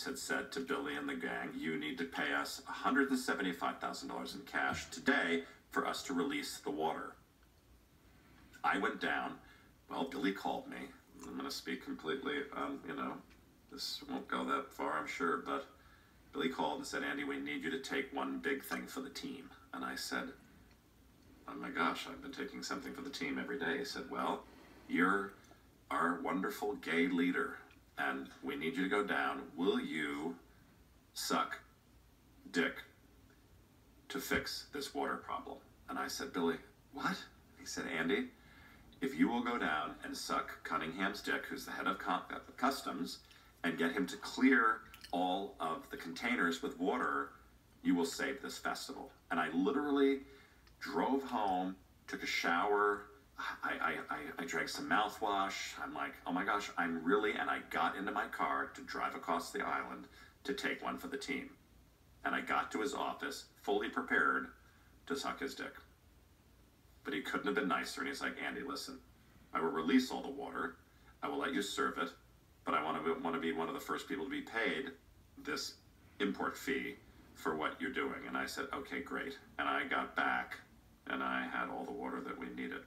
Adams had said to Billy and the gang, You need to pay us $175,000 in cash today for us to release the water. I went down. Well, Billy called me. I'm going to speak completely, um, you know, this won't go that far, I'm sure, but Billy called and said, Andy, we need you to take one big thing for the team. And I said, Oh my gosh, I've been taking something for the team every day. He said, Well, you're our wonderful gay leader, and we need you to go down. Will you suck dick to fix this water problem? And I said, Billy, what? He said, Andy, if you will go down and suck Cunningham's dick, who's the head of uh, customs, and get him to clear all of the containers with water, you will save this festival. And I literally drove home, took a shower. I, I, I, I, drank some mouthwash. I'm like, oh my gosh, I'm really, and I got into my car to drive across the island to take one for the team. And I got to his office fully prepared to suck his dick. But he couldn't have been nicer. And he's like, Andy, listen, I will release all the water. I will let you serve it. But I want to, want to be one of the first people to be paid this import fee for what you're doing. And I said, okay, great. And I got back and I had all the water that we needed.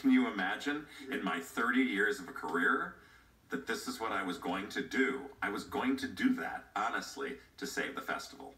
Can you imagine in my 30 years of a career that this is what I was going to do? I was going to do that, honestly, to save the festival.